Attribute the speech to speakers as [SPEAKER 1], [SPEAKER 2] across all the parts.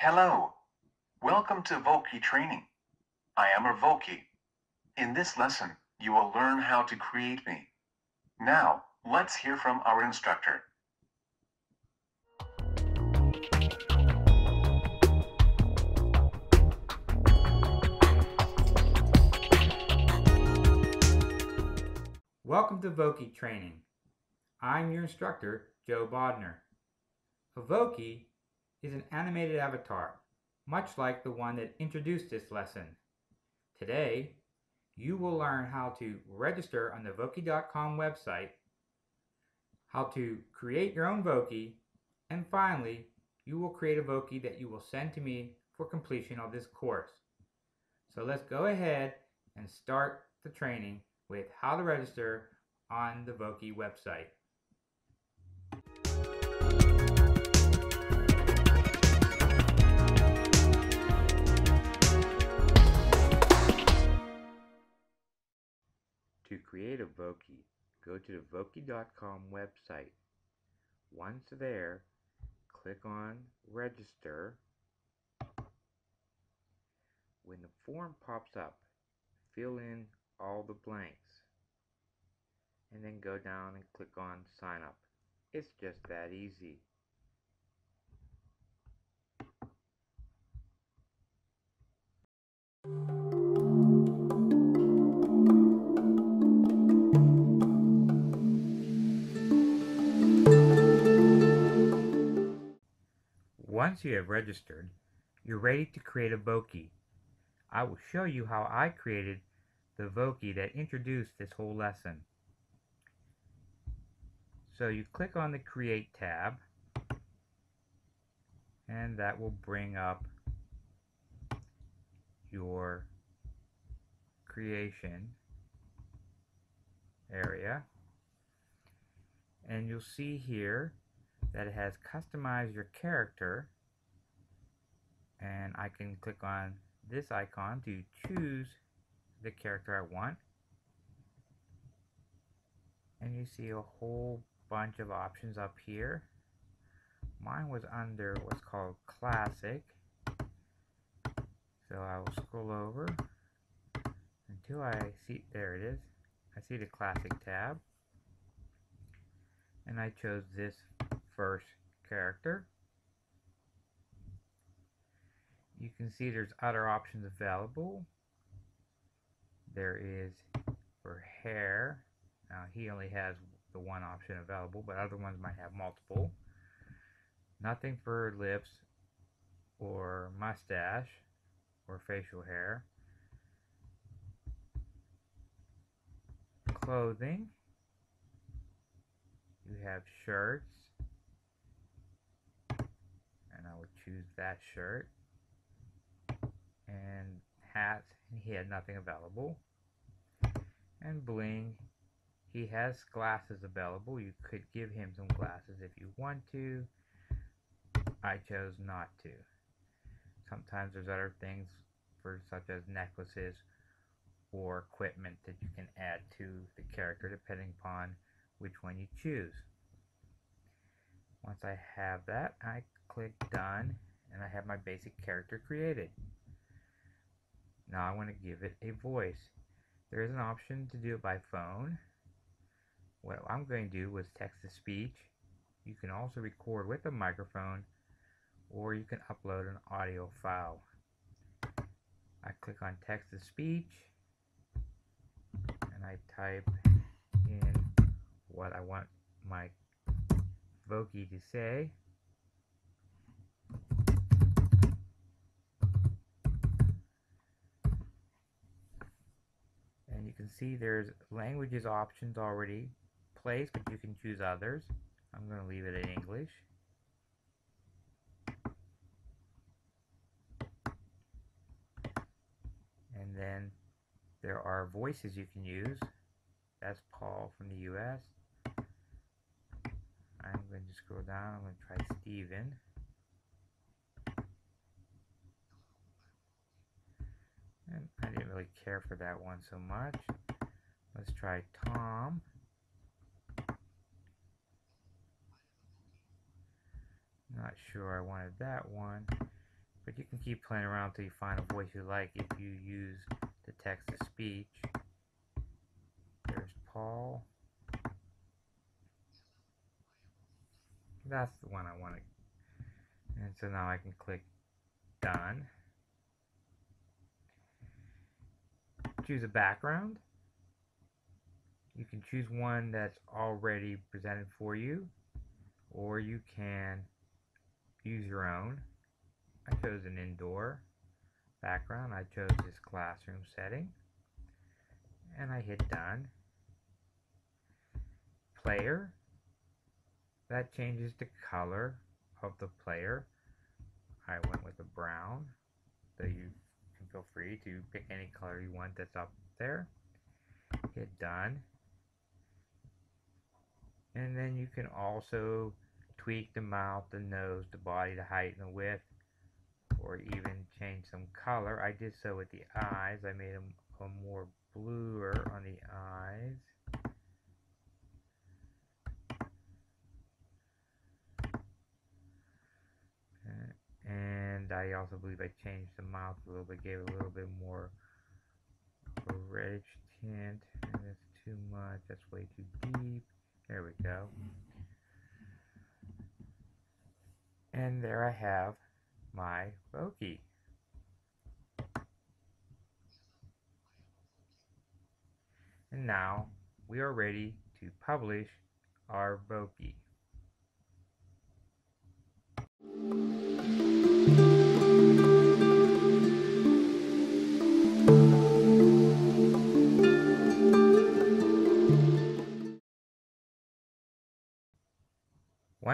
[SPEAKER 1] Hello. Welcome to Voki training. I am a Voki. In this lesson, you will learn how to create me. Now, let's hear from our instructor.
[SPEAKER 2] Welcome to Voki Training. I'm your instructor, Joe Bodnar. A Voki is an animated avatar, much like the one that introduced this lesson. Today, you will learn how to register on the Voki.com website, how to create your own Voki, and finally, you will create a Voki that you will send to me for completion of this course. So let's go ahead and start the training with how to register on the Voki website. To create a Voki, go to the Voki.com website. Once there, click on Register. When the form pops up, fill in all the blanks and then go down and click on sign up. It's just that easy. Once you have registered, you're ready to create a Voki. I will show you how I created the Voki that introduced this whole lesson. So you click on the Create tab, and that will bring up your creation area. And you'll see here that has customized your character. And I can click on this icon to choose the character I want. And you see a whole bunch of options up here. Mine was under what's called classic. So I will scroll over until I see there it is. I see the classic tab. And I chose this first character. You can see there's other options available. There is for hair. Now he only has the one option available but other ones might have multiple. Nothing for lips or mustache or facial hair. Clothing. You have shirts and I would choose that shirt and hats he had nothing available. And bling he has glasses available. You could give him some glasses if you want to. I chose not to. Sometimes there's other things for such as necklaces or equipment that you can add to the character depending upon which one you choose. Once I have that I click done and I have my basic character created now I want to give it a voice. There is an option to do it by phone. What I'm going to do was text to speech. You can also record with a microphone or you can upload an audio file. I click on text to speech and I type in what I want my Voki to say. Can see there's languages options already placed, but you can choose others. I'm going to leave it in English. And then there are voices you can use. That's Paul from the US. I'm going to scroll down. I'm going to try Steven. And I didn't really care for that one so much. Let's try Tom. Not sure I wanted that one. But you can keep playing around until you find a voice you like if you use the text to speech. There's Paul. That's the one I want to. And so now I can click Done. Choose a background. You can choose one that's already presented for you, or you can use your own. I chose an indoor background. I chose this classroom setting. And I hit done. Player. That changes the color of the player. I went with a brown. Feel free to pick any color you want that's up there. Hit done. And then you can also tweak the mouth, the nose, the body, the height, and the width or even change some color. I did so with the eyes. I made them a more bluer on the eyes. And I also believe I changed the mouth a little bit, gave it a little bit more a reddish tint. And that's too much, that's way too deep. There we go. And there I have my Voki. And now we are ready to publish our Voki.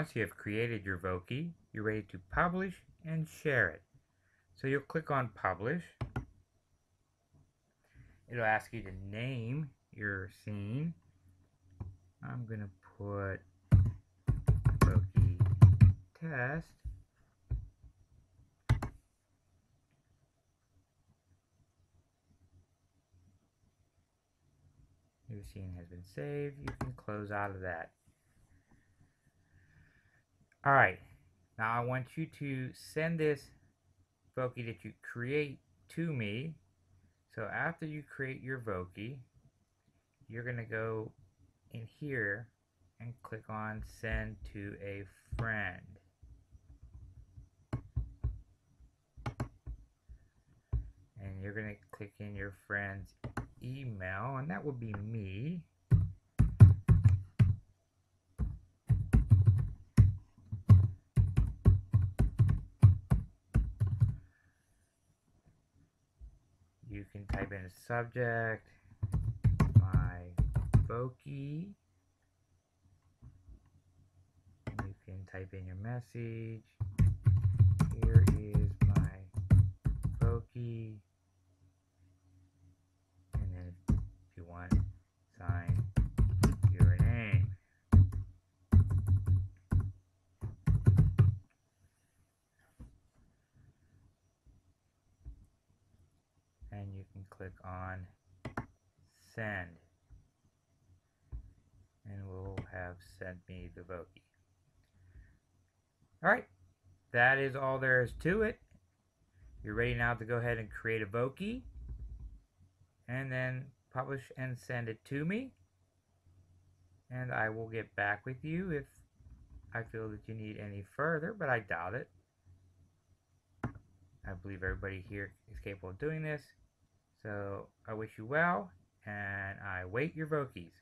[SPEAKER 2] Once you have created your Voki, you're ready to publish and share it. So you'll click on publish. It'll ask you to name your scene. I'm going to put Voki test. Your scene has been saved. You can close out of that. Alright, now I want you to send this Voki that you create to me. So after you create your Voki, you're going to go in here and click on send to a friend. And you're going to click in your friend's email, and that would be me. Type in a subject, my Voki. You can type in your message. Here is my Voki. Send and we'll have sent me the Voki. Alright, that is all there is to it. You're ready now to go ahead and create a Voki and then publish and send it to me. And I will get back with you if I feel that you need any further, but I doubt it. I believe everybody here is capable of doing this. So I wish you well, and I wait your Vokies.